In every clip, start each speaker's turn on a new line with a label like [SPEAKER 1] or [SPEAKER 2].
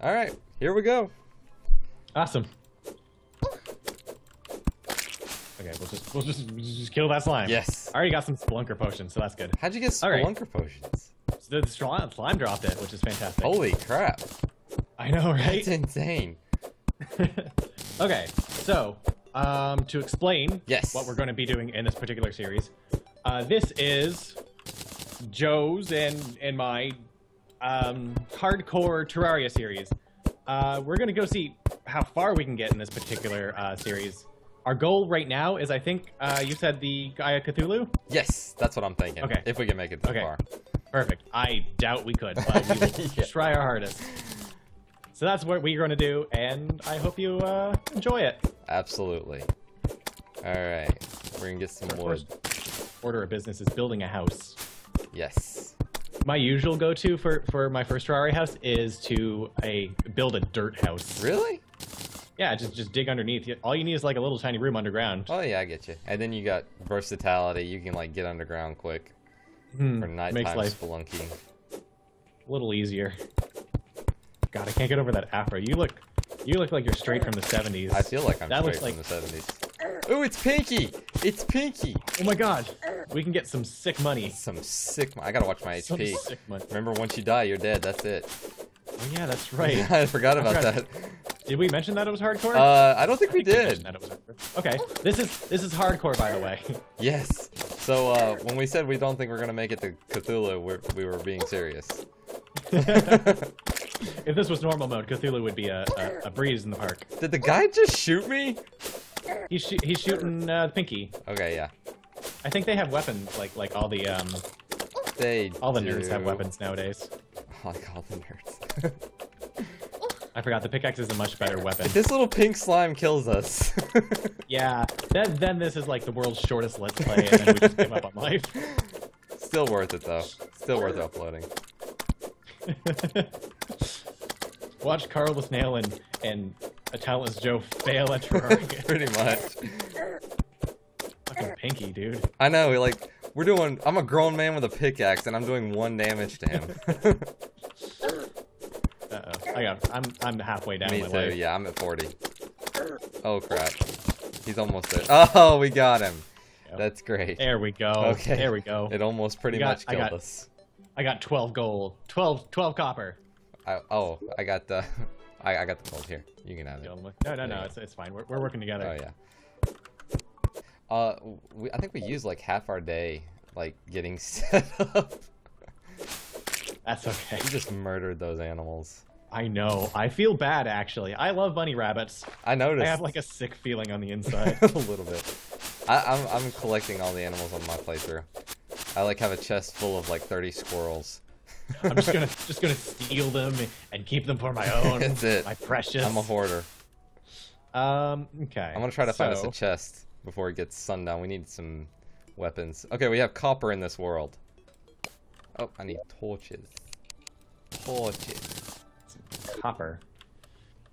[SPEAKER 1] All right, here we go.
[SPEAKER 2] Awesome. Okay, we'll just we'll just we'll just kill that slime.
[SPEAKER 1] Yes.
[SPEAKER 2] I already got some Spelunker potions, so that's good.
[SPEAKER 1] How'd you get
[SPEAKER 2] All right.
[SPEAKER 1] Potions?
[SPEAKER 2] So the slime, slime dropped it, which is fantastic.
[SPEAKER 1] Holy crap.
[SPEAKER 2] I know, right?
[SPEAKER 1] That's insane.
[SPEAKER 2] okay, so um, to explain
[SPEAKER 1] Yes.
[SPEAKER 2] what we're going to be doing in this particular series, uh, this is Joe's and and my um, hardcore Terraria series. Uh, we're going to go see how far we can get in this particular uh, series. Our goal right now is, I think, uh, you said the Eye of Cthulhu.
[SPEAKER 1] Yes, that's what I'm thinking.
[SPEAKER 2] Okay.
[SPEAKER 1] If we can make it that
[SPEAKER 2] Okay.
[SPEAKER 1] far.
[SPEAKER 2] Perfect. I doubt we could, but we will
[SPEAKER 1] Yeah.
[SPEAKER 2] try our hardest. So that's what we're going to do, and I hope you uh, enjoy it.
[SPEAKER 1] Absolutely. All right, we're gonna get some wood.
[SPEAKER 2] Order of business is building a house.
[SPEAKER 1] Yes.
[SPEAKER 2] My usual go-to for for my first Terraria house is to a build a dirt house.
[SPEAKER 1] Really?
[SPEAKER 2] Yeah, just just dig underneath. All you need is like a little tiny room underground.
[SPEAKER 1] Oh yeah, I get you. And then you got versatility. You can like get underground quick
[SPEAKER 2] Hmm,
[SPEAKER 1] for nighttime
[SPEAKER 2] makes life
[SPEAKER 1] spelunking.
[SPEAKER 2] a little easier. God, I can't get over that afro. You look, you look like you're straight from the '70s.
[SPEAKER 1] I feel like I'm
[SPEAKER 2] That
[SPEAKER 1] straight
[SPEAKER 2] looks
[SPEAKER 1] from the 70s. Oh, it's Pinky! It's Pinky!
[SPEAKER 2] Oh my God, we can get some sick money.
[SPEAKER 1] Some sick. money. I gotta watch my
[SPEAKER 2] Some
[SPEAKER 1] HP.
[SPEAKER 2] sick money.
[SPEAKER 1] Remember, once you die, you're dead. That's it.
[SPEAKER 2] Oh yeah, that's right.
[SPEAKER 1] I forgot about
[SPEAKER 2] forgot.
[SPEAKER 1] that.
[SPEAKER 2] Did we mention that it was hardcore?
[SPEAKER 1] Uh, I don't think
[SPEAKER 2] I
[SPEAKER 1] we
[SPEAKER 2] think
[SPEAKER 1] did.
[SPEAKER 2] was. Okay, this is this is hardcore, by the way.
[SPEAKER 1] Yes. So uh, when we said we don't think we're gonna make it to Cthulhu, we're, we were being serious.
[SPEAKER 2] if this was normal mode, Cthulhu would be a, a, a breeze in the park.
[SPEAKER 1] Did the guy just shoot me?
[SPEAKER 2] He's shoo- he's shooting uh, Pinky.
[SPEAKER 1] Okay, yeah.
[SPEAKER 2] I think they have weapons like like all the um
[SPEAKER 1] They
[SPEAKER 2] all the nerds have weapons nowadays.
[SPEAKER 1] Like all the nerds.
[SPEAKER 2] I forgot the pickaxe is a much better weapon.
[SPEAKER 1] if this little pink slime kills us.
[SPEAKER 2] Yeah, then then this is like the world's shortest let's play, and then we just give up on life.
[SPEAKER 1] Still worth it though. Still worth uploading.
[SPEAKER 2] Watch Carl the Snail and and a talentless Joe fail at Terraria.
[SPEAKER 1] Pretty much.
[SPEAKER 2] Pinky, dude.
[SPEAKER 1] I know, like we're doing. I'm a grown man with a pickaxe, and I'm doing one damage to him.
[SPEAKER 2] Uh oh. I got. I'm I'm halfway down
[SPEAKER 1] Me
[SPEAKER 2] my
[SPEAKER 1] too.
[SPEAKER 2] life.
[SPEAKER 1] Yeah, I'm at 40. Oh crap. He's almost there. Oh, we got him.
[SPEAKER 2] Yep.
[SPEAKER 1] That's great.
[SPEAKER 2] There we go.
[SPEAKER 1] Okay.
[SPEAKER 2] There we go.
[SPEAKER 1] It almost pretty
[SPEAKER 2] got-
[SPEAKER 1] much
[SPEAKER 2] I
[SPEAKER 1] killed
[SPEAKER 2] got-
[SPEAKER 1] us.
[SPEAKER 2] I got 12 gold. 12 12 copper.
[SPEAKER 1] I, oh, I got the. I, I got the gold here. You can have it.
[SPEAKER 2] No, no, no. It's, it's fine. We're, we're working together.
[SPEAKER 1] Oh yeah. Uh, we, I think we used like half our day like getting set up.
[SPEAKER 2] That's okay.
[SPEAKER 1] We just murdered those animals.
[SPEAKER 2] I know. I feel bad actually. I love bunny rabbits.
[SPEAKER 1] I noticed.
[SPEAKER 2] I have like a sick feeling on the inside.
[SPEAKER 1] a little bit. I, I'm I'm collecting all the animals on my playthrough. I like have a chest full of like 30 squirrels.
[SPEAKER 2] I'm just gonna just gonna steal them and keep them for my own.
[SPEAKER 1] That's it.
[SPEAKER 2] My precious.
[SPEAKER 1] I'm a hoarder.
[SPEAKER 2] Um. Okay.
[SPEAKER 1] I'm gonna try to find us a chest before it gets sundown. We need some weapons. Okay, we have copper in this world. Oh, I need torches. Torches.
[SPEAKER 2] copper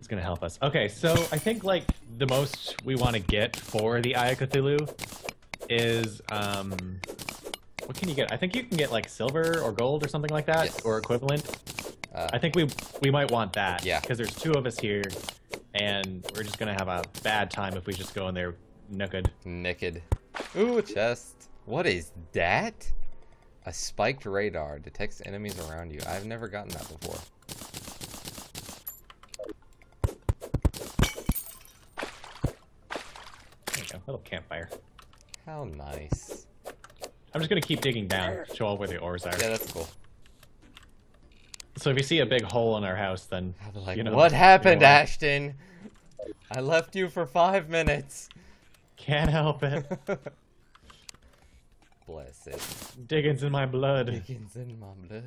[SPEAKER 2] is going to help us. Okay, so I think like the most we want to get for the Eye of Cthulhu is um, what can you get? I think you can get like silver or gold or something like that
[SPEAKER 1] Yes.
[SPEAKER 2] or equivalent.
[SPEAKER 1] Uh,
[SPEAKER 2] I think we we might want that.
[SPEAKER 1] Yeah.
[SPEAKER 2] Because there's two of us here, and we're just gonna have a bad time if we just go in there naked.
[SPEAKER 1] naked. Ooh, a chest. What is that? A spiked radar detects enemies around you. I've never gotten that before.
[SPEAKER 2] There you go, little campfire.
[SPEAKER 1] How nice.
[SPEAKER 2] I'm just gonna keep digging down, show all where the ores are.
[SPEAKER 1] Yeah, that's cool.
[SPEAKER 2] So if you see a big hole in our house, then
[SPEAKER 1] like,
[SPEAKER 2] you know,
[SPEAKER 1] what happened. Ashton? I left you for five minutes.
[SPEAKER 2] Can't help it.
[SPEAKER 1] Bless it.
[SPEAKER 2] Diggins in my blood.
[SPEAKER 1] Dickens in my blood.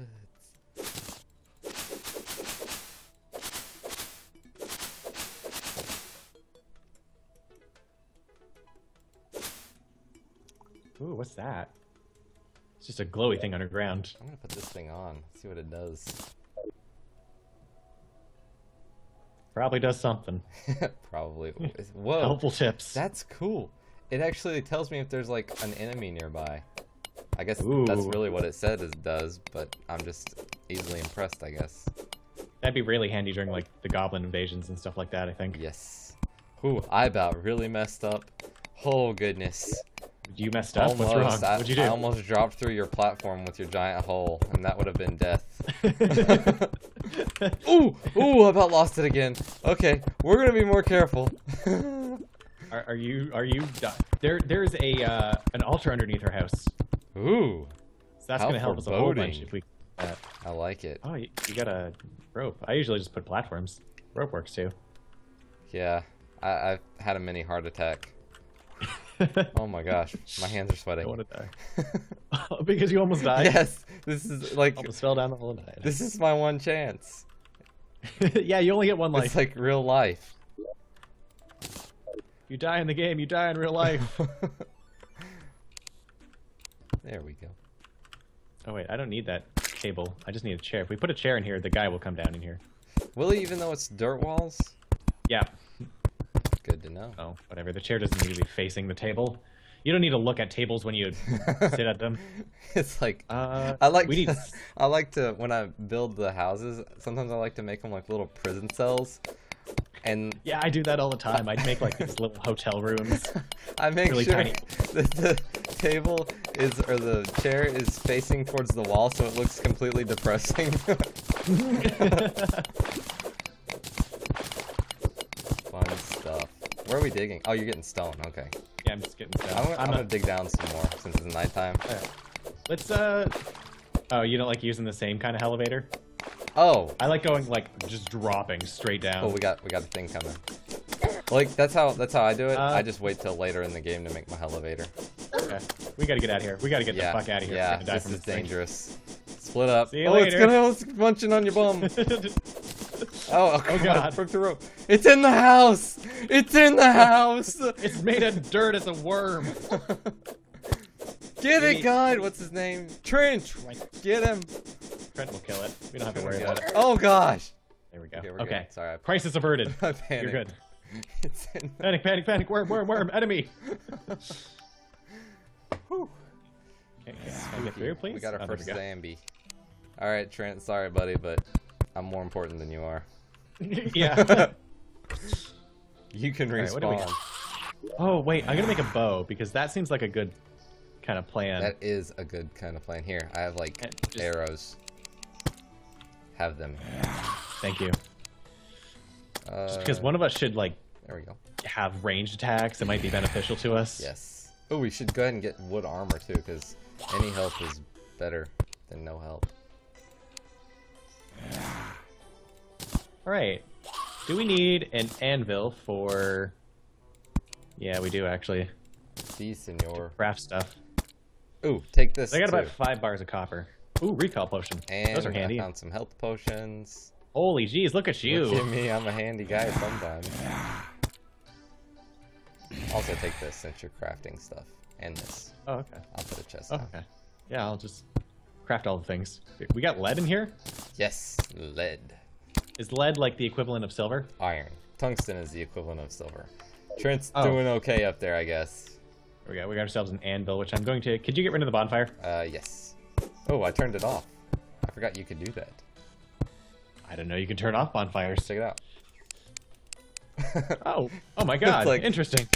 [SPEAKER 2] Ooh, what's that? It's just a glowy thing underground.
[SPEAKER 1] I'm gonna put this thing on, see what it does.
[SPEAKER 2] Probably does something.
[SPEAKER 1] Probably. Whoa.
[SPEAKER 2] Helpful tips.
[SPEAKER 1] That's cool. It actually tells me if there's like an enemy nearby. I guess that's really what it said it does, but I'm just easily impressed, I guess.
[SPEAKER 2] That'd be really handy during like the goblin invasions and stuff like that. I think.
[SPEAKER 1] Yes. Ooh, I about really messed up. Oh goodness.
[SPEAKER 2] You messed up.
[SPEAKER 1] Almost.
[SPEAKER 2] What's wrong?
[SPEAKER 1] I,
[SPEAKER 2] What'd you do?
[SPEAKER 1] I almost dropped through your platform with your giant hole, and that would have been death. ooh, ooh, I about lost it again. Okay, we're gonna be more careful.
[SPEAKER 2] are, are you? Are you? done? There, there's a uh, an altar underneath our house.
[SPEAKER 1] ooh,
[SPEAKER 2] So that's gonna help us a whole bunch if we. Uh,
[SPEAKER 1] I like it.
[SPEAKER 2] oh, you, you got a rope. I usually just put platforms. Rope works too.
[SPEAKER 1] Yeah, I, I've had a mini heart attack. Oh my gosh, my hands are sweating.
[SPEAKER 2] I want to die. because you almost died.
[SPEAKER 1] yes, this is like
[SPEAKER 2] Almost fell down the hole and died.
[SPEAKER 1] this is my one chance.
[SPEAKER 2] yeah, you only get one life.
[SPEAKER 1] It's like real life.
[SPEAKER 2] You die in the game, you die in real life.
[SPEAKER 1] there we go.
[SPEAKER 2] oh wait, I don't need that table. I just need a chair. If we put a chair in here, the guy will come down in here.
[SPEAKER 1] Will he, even though it's dirt walls?
[SPEAKER 2] Yeah.
[SPEAKER 1] To know.
[SPEAKER 2] Oh, whatever. The chair doesn't need to be facing the table. You don't need to look at tables when you sit at them.
[SPEAKER 1] it's like
[SPEAKER 2] Uh,
[SPEAKER 1] I like
[SPEAKER 2] we
[SPEAKER 1] to,
[SPEAKER 2] need.
[SPEAKER 1] I like to when I build the houses. Sometimes I like to make them like little prison cells, and
[SPEAKER 2] Yeah, I do that all the time. I'd make like these little hotel rooms.
[SPEAKER 1] I make
[SPEAKER 2] Really
[SPEAKER 1] sure
[SPEAKER 2] tiny.
[SPEAKER 1] that the table is or the chair is facing towards the wall, so it looks completely depressing. Fun stuff. Where are we digging? Oh, you're getting stone. Okay.
[SPEAKER 2] yeah, I'm just getting
[SPEAKER 1] I'm, I'm
[SPEAKER 2] I'm
[SPEAKER 1] gonna dig down some more since it's nighttime.
[SPEAKER 2] Alright. Let's uh. Oh, you don't like using the same kind of elevator?
[SPEAKER 1] Oh,
[SPEAKER 2] I like going like just dropping straight down.
[SPEAKER 1] oh, we got we got a thing coming. Like that's how that's how I do it.
[SPEAKER 2] Uh,
[SPEAKER 1] I just wait till later in the game to make my elevator.
[SPEAKER 2] Okay. We gotta get out of here. We gotta get
[SPEAKER 1] yeah,
[SPEAKER 2] the fuck out of here.
[SPEAKER 1] yeah. This is
[SPEAKER 2] thing.
[SPEAKER 1] dangerous. Split up.
[SPEAKER 2] See you
[SPEAKER 1] oh, it's gonna it's munching on your bum. Oh, oh, God.
[SPEAKER 2] God.
[SPEAKER 1] Broke the rope. It's in the house. It's in the house.
[SPEAKER 2] it's made of dirt as a worm.
[SPEAKER 1] Get it,
[SPEAKER 2] Wait.
[SPEAKER 1] God. What's his name? Trent. Get him.
[SPEAKER 2] Trent will kill it. We don't have to worry about it.
[SPEAKER 1] Oh gosh.
[SPEAKER 2] There we go.
[SPEAKER 1] Okay,
[SPEAKER 2] Okay.
[SPEAKER 1] Sorry, I-
[SPEAKER 2] Crisis averted. You're good.
[SPEAKER 1] It's in the...
[SPEAKER 2] Panic, panic, panic. Worm, worm, worm. Enemy.
[SPEAKER 1] Whew.
[SPEAKER 2] Okay, can I get through, please?
[SPEAKER 1] We got our
[SPEAKER 2] Oh,
[SPEAKER 1] first
[SPEAKER 2] we go.
[SPEAKER 1] Zambi. All right, Trent. Sorry, buddy, but I'm more important than you are.
[SPEAKER 2] yeah.
[SPEAKER 1] You can
[SPEAKER 2] right, what we
[SPEAKER 1] respawn.
[SPEAKER 2] got? oh wait, I'm gonna make a bow because that seems like a good kind of plan.
[SPEAKER 1] That is a good kind of plan. Here, I have like
[SPEAKER 2] just-
[SPEAKER 1] arrows. Have them.
[SPEAKER 2] Thank you.
[SPEAKER 1] Uh,
[SPEAKER 2] Just because one of us should like
[SPEAKER 1] There we go.
[SPEAKER 2] have ranged attacks, it might be beneficial to us.
[SPEAKER 1] Yes. Oh, we should go ahead and get wood armor too, because any help is better than no help.
[SPEAKER 2] All right. Do we need an anvil for? Yeah, we do actually.
[SPEAKER 1] See, senor.
[SPEAKER 2] Craft stuff.
[SPEAKER 1] Ooh, take this.
[SPEAKER 2] I got
[SPEAKER 1] too.
[SPEAKER 2] about five bars of copper. Ooh, recall potion.
[SPEAKER 1] And
[SPEAKER 2] Those are handy.
[SPEAKER 1] I found some health potions.
[SPEAKER 2] Holy jeez, look at you.
[SPEAKER 1] Look at me, I'm a handy guy sometimes. Also take this since you're crafting stuff. And this.
[SPEAKER 2] Oh, okay.
[SPEAKER 1] I'll put a chest
[SPEAKER 2] Oh,
[SPEAKER 1] down.
[SPEAKER 2] okay. Yeah, I'll just craft all the things. We got lead in here.
[SPEAKER 1] Yes, lead.
[SPEAKER 2] Is lead like the equivalent of silver?
[SPEAKER 1] Iron. Tungsten is the equivalent of silver. Trent's
[SPEAKER 2] Oh.
[SPEAKER 1] doing okay up there, I guess.
[SPEAKER 2] We go. We got ourselves an anvil, which I'm going to. Could you get rid of the bonfire?
[SPEAKER 1] Uh, yes. Oh, I turned it off. I forgot you could do that.
[SPEAKER 2] I don't know. You can turn off bonfires.
[SPEAKER 1] Check it out.
[SPEAKER 2] Oh, oh my god!
[SPEAKER 1] like-
[SPEAKER 2] Interesting.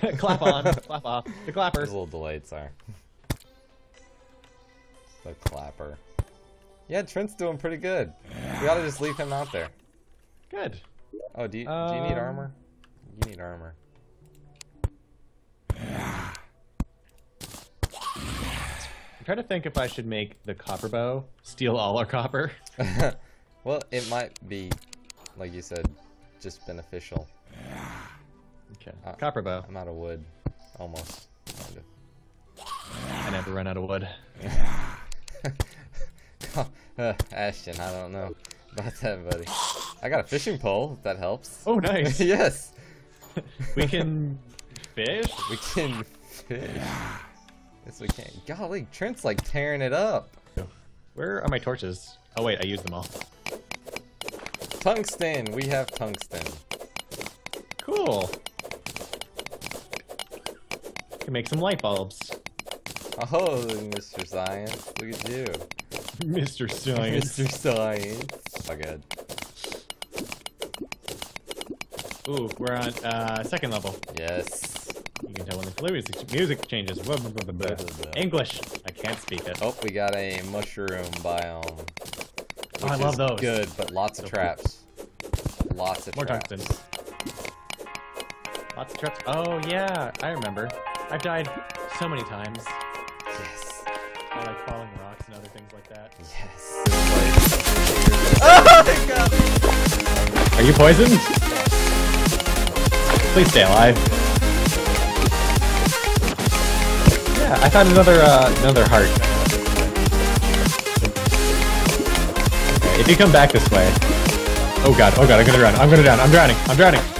[SPEAKER 2] clap on, clap off. The clappers.
[SPEAKER 1] a little delayed, sorry. The clapper. Yeah, Trent's doing pretty good. We ought to just leave him out there.
[SPEAKER 2] Good.
[SPEAKER 1] Oh, do you, do you need
[SPEAKER 2] Um,
[SPEAKER 1] armor? You need armor.
[SPEAKER 2] I'm trying to think if I should make the copper bow steal all our copper.
[SPEAKER 1] well, it might be, like you said, just beneficial.
[SPEAKER 2] Okay.
[SPEAKER 1] Uh,
[SPEAKER 2] copper bow.
[SPEAKER 1] I'm out of wood. Almost. Kind
[SPEAKER 2] I never run out of wood.
[SPEAKER 1] Ashton, I don't know about that, buddy. I got a fishing pole, if that helps.
[SPEAKER 2] Oh, nice.
[SPEAKER 1] yes!
[SPEAKER 2] we can fish.
[SPEAKER 1] We can fish. Yes, we can. Golly, Trent's like tearing it up.
[SPEAKER 2] Where are my torches? Oh wait, I used them all.
[SPEAKER 1] Tungsten! We have tungsten.
[SPEAKER 2] Cool. Can make some light bulbs.
[SPEAKER 1] Oh, Mr. Science. Look at you.
[SPEAKER 2] Mr. Science.
[SPEAKER 1] Mr. Science. Oh, good.
[SPEAKER 2] Ooh, we're on uh, second level.
[SPEAKER 1] Yes.
[SPEAKER 2] You can tell when the music, music changes. Blah, blah, blah, blah, blah. English. I can't speak it.
[SPEAKER 1] Oh, we got a mushroom biome.
[SPEAKER 2] Oh, I love
[SPEAKER 1] is
[SPEAKER 2] those.
[SPEAKER 1] Good, but lots of
[SPEAKER 2] So cool.
[SPEAKER 1] traps. Lots of
[SPEAKER 2] More
[SPEAKER 1] traps.
[SPEAKER 2] tungsten. Lots of traps. Oh, yeah, I remember. I've died so many times
[SPEAKER 1] Yes.
[SPEAKER 2] by like falling Are you poisoned? Please stay alive. Yeah, I found another uh, another heart. If you come back this way. Oh god, oh god, I'm gonna drown. I'm gonna drown. I'm drowning. I'm drowning.